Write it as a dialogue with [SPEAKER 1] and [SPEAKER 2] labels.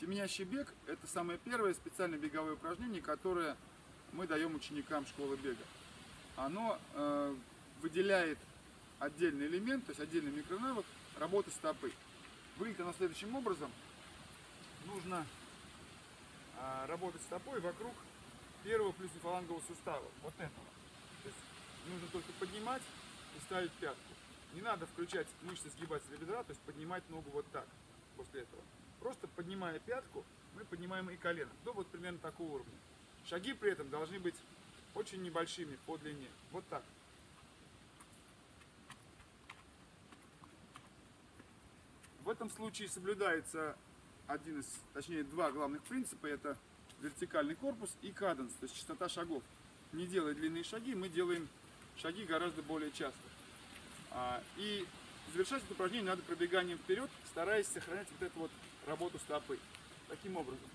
[SPEAKER 1] Семенящий бег – это самое первое специальное беговое упражнение, которое мы даем ученикам школы бега. Оно э, выделяет отдельный элемент, то есть отдельный микронавык работы стопы. Выглядит оно следующим образом. Нужно а, работать стопой вокруг первого плюснефалангового сустава, вот этого. То есть нужно только поднимать и ставить пятку. Не надо включать мышцы сгибателя бедра, то есть поднимать ногу вот так после этого. Просто поднимая пятку, мы поднимаем и колено. До вот примерно такого уровня. Шаги при этом должны быть очень небольшими по длине. Вот так. В этом случае соблюдается один из, точнее два главных принципа. Это вертикальный корпус и каденс, то есть частота шагов. Не делая длинные шаги, мы делаем шаги гораздо более часто. А, И завершать это упражнение надо пробеганием вперед, стараясь сохранять вот эту вот работу стопы. Таким образом.